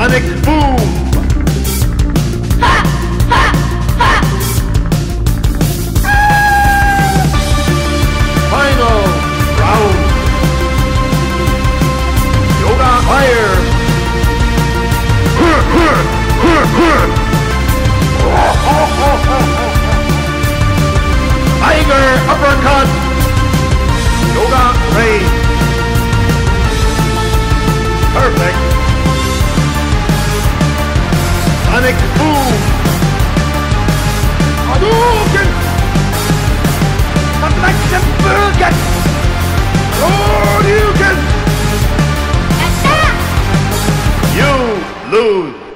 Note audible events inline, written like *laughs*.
sonic boom! *laughs* Tiger uppercut! Yoga raid! Perfect! Sonic Boom! Hadouken! Verblekte bølgen! Roduken! You lose!